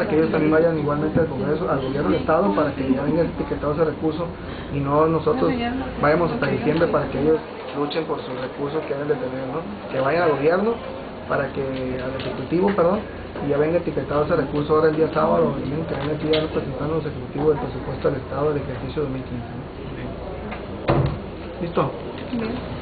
para que ellos también vayan igualmente al Congreso, al gobierno del Estado, para que ya venga etiquetado ese recurso y no nosotros vayamos hasta diciembre para que ellos luchen por sus recursos que deben de tener, ¿no? Que vayan al gobierno, para que, al Ejecutivo, perdón, y ya venga etiquetado ese recurso ahora el día sábado, y que venga aquí a representar los ejecutivos del presupuesto del Estado del ejercicio 2015. ¿no? ¿Listo? Bien.